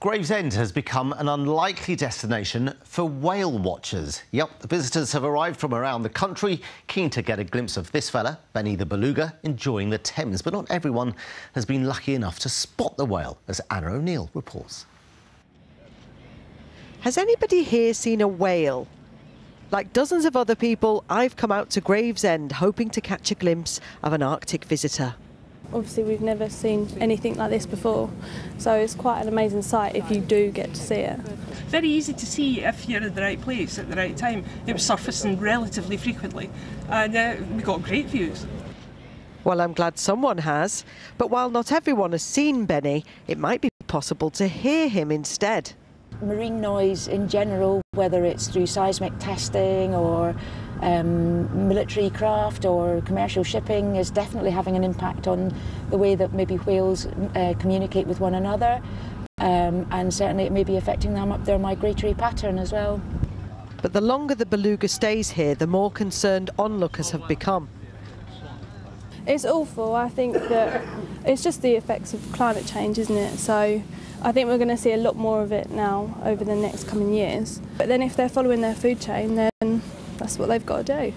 Gravesend has become an unlikely destination for whale watchers. Yep, the visitors have arrived from around the country, keen to get a glimpse of this fella, Benny the Beluga, enjoying the Thames. But not everyone has been lucky enough to spot the whale, as Anna O'Neill reports. Has anybody here seen a whale? Like dozens of other people, I've come out to Gravesend hoping to catch a glimpse of an Arctic visitor. Obviously, we've never seen anything like this before, so it's quite an amazing sight if you do get to see it. Very easy to see if you're in the right place at the right time. It was surfacing relatively frequently, and uh, we got great views. Well, I'm glad someone has, but while not everyone has seen Benny, it might be possible to hear him instead. Marine noise in general, whether it's through seismic testing or um, military craft or commercial shipping is definitely having an impact on the way that maybe whales uh, communicate with one another. Um, and certainly it may be affecting them up their migratory pattern as well. But the longer the beluga stays here, the more concerned onlookers have become. It's awful. I think that it's just the effects of climate change, isn't it? So I think we're going to see a lot more of it now over the next coming years. But then if they're following their food chain, then that's what they've got to do.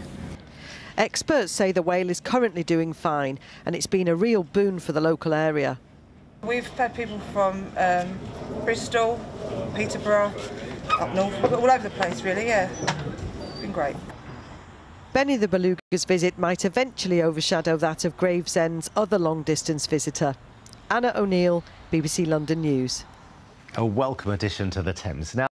Experts say the whale is currently doing fine and it's been a real boon for the local area. We've had people from um, Bristol, Peterborough, up north, all over the place really, yeah. It's been great. Benny the Beluga's visit might eventually overshadow that of Gravesend's other long-distance visitor. Anna O'Neill, BBC London News. A welcome addition to the Thames. Now